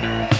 Bye.